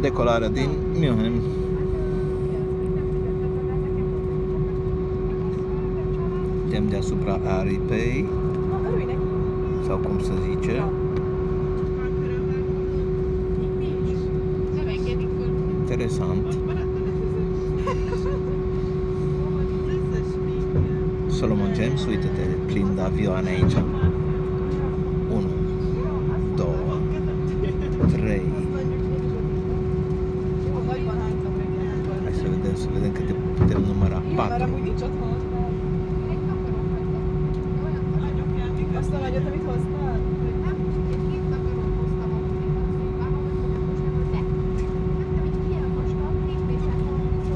decolarea din München. Suntem deasupra aripei, sau cum să zice. Interesant. Solomon James, uite-te, plin de avioane aici. 1, 2, 3. Már amúgy nincs otthon. Egy napra hagytam. Olyan vagyok, mikor azt a nagyot, amit hoztál?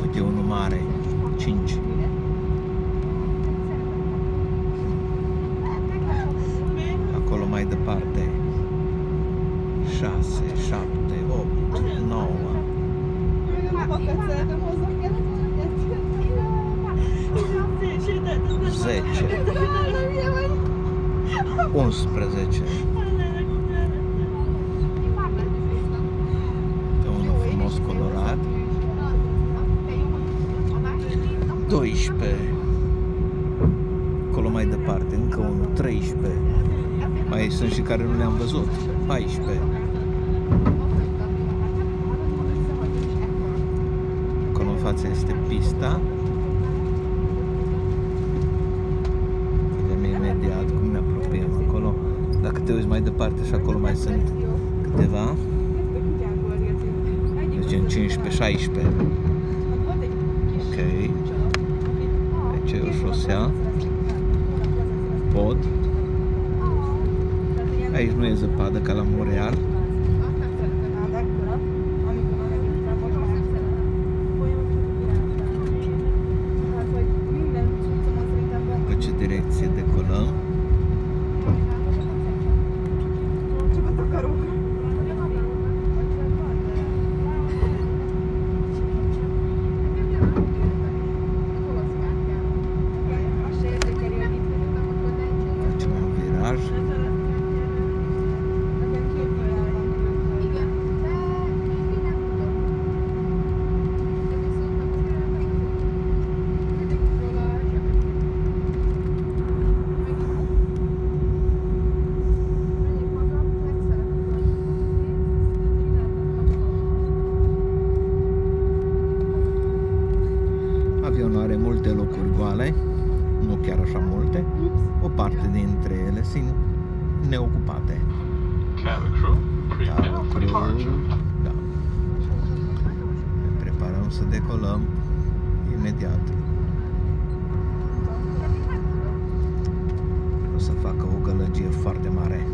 Uite unul mare, 5. Acolo mai departe, 6, 7, 8, 9. Păcățel, că mă 10 11 Pe unul frumos colorat. 12 Acolo mai departe, încă unul 13 Mai sunt și care nu le-am văzut 14 Acolo în față este pista. Departe și acolo mai sunt câteva. Deci în 15, 16. Ok. Aici e o șosea. Pod. Aici nu e zăpadă ca la Montreal. Pe ce direcție decolăm? Multe locuri goale, nu chiar așa multe. O parte dintre ele sunt neocupate. Cabin crew, Da, prepare for departure. da. Ne preparăm să decolăm imediat. O să facă o gălăgie foarte mare.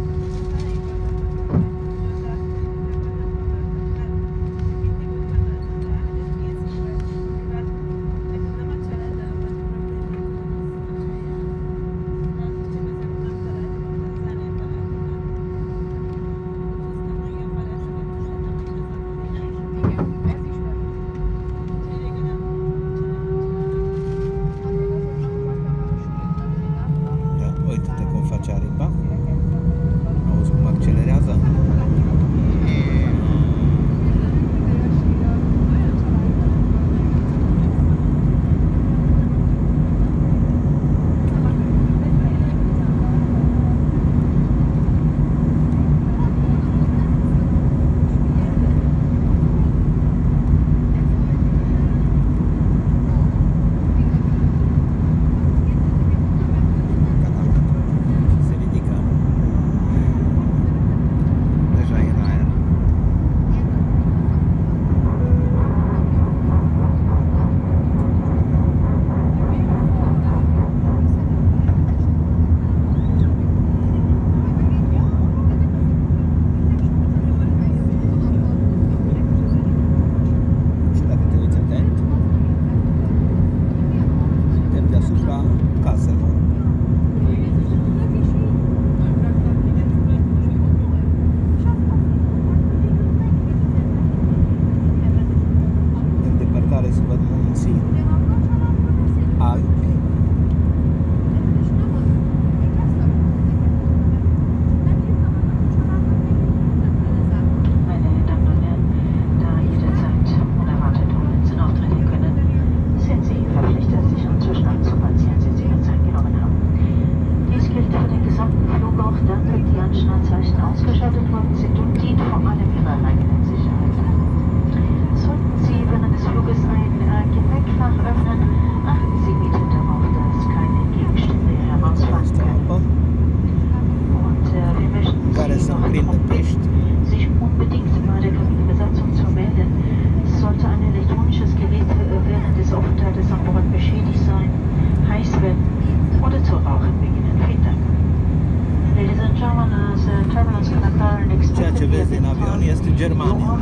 Germania.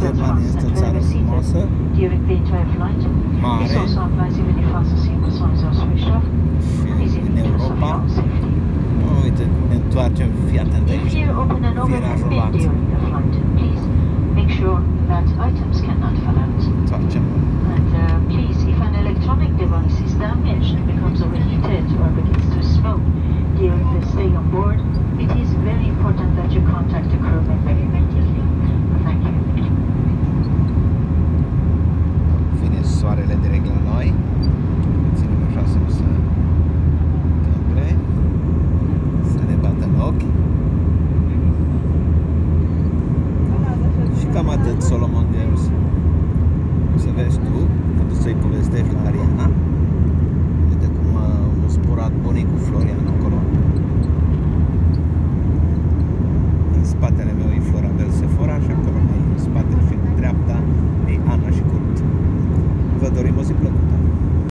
Germania ist zurzeit auf dem Wasser. Mare. Für in Europa. Und mit dem Tuarchen Fiat Andreas. Virajo Lazio.